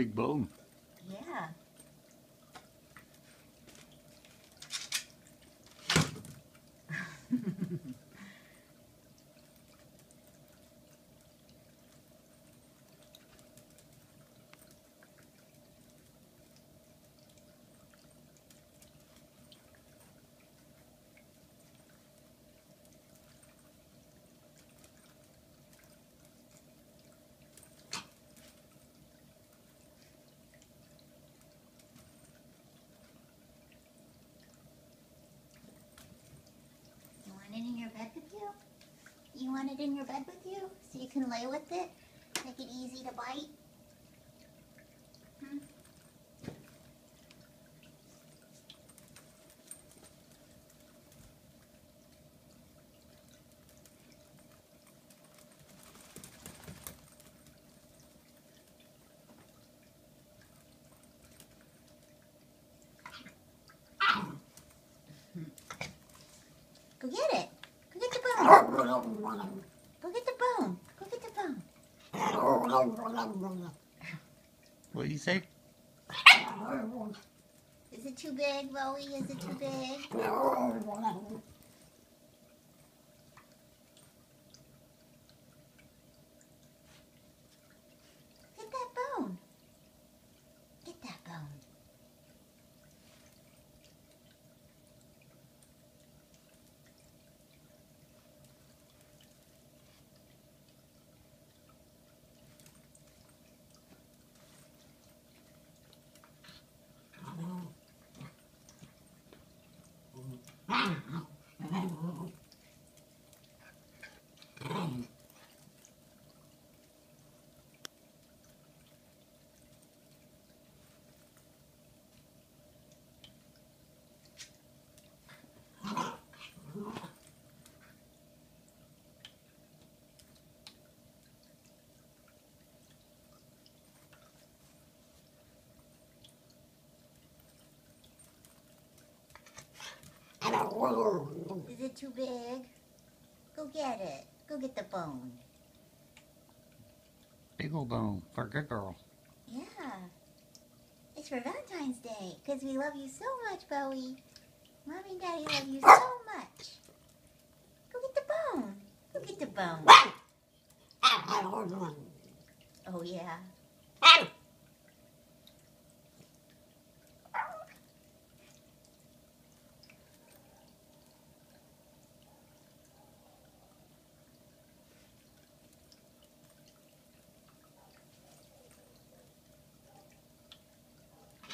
big bone. Yeah. You want it in your bed with you? You want it in your bed with you so you can lay with it? Make it easy to bite? Hmm? Go get it. Go get the bone. Go get the bone. Go get the bone. What do you say? Is it too big, Bowie? Is it too big? Get that bone. Get that bone. Is it too big? Go get it. Go get the bone. Big old bone for a good girl. Yeah. It's for Valentine's Day because we love you so much, Bowie. Mommy and Daddy love you so much. Go get the bone. Go get the bone. Oh, yeah.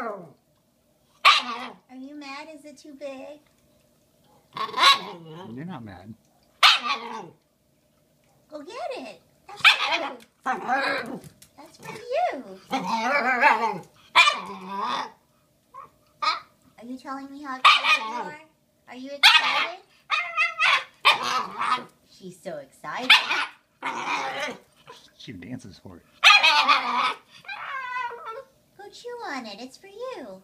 Are you mad? Is it too big? You're not mad. Go get it. That's, that's for you. Are you telling me how excited you are? Are you excited? She's so excited. She dances for it. Go chew on it. It's for you.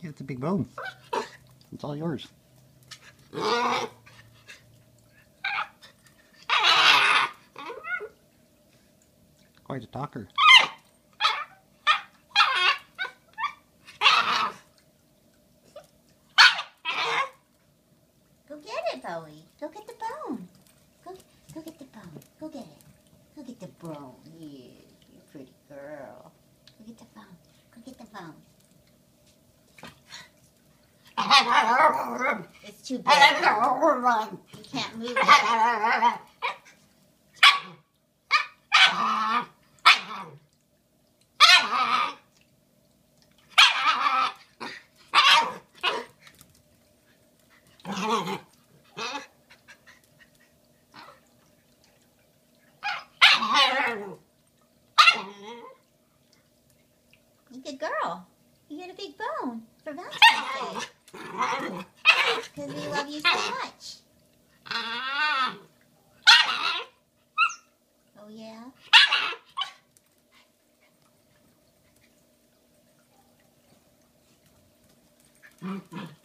Yeah, it's a big bone. It's all yours. Quite a talker. Go get it, Bowie. Go get the bone. It's too big. You can't move it. Good girl. You get a big bone for Valentine's Day. Because we love you so much. Oh, yeah? Oh.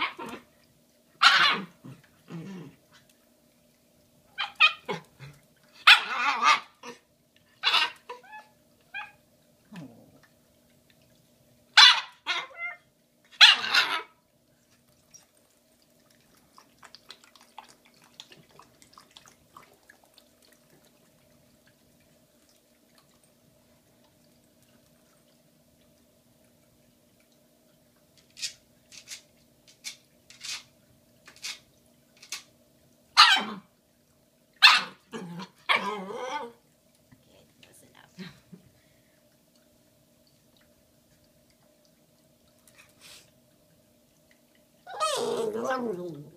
Deus é um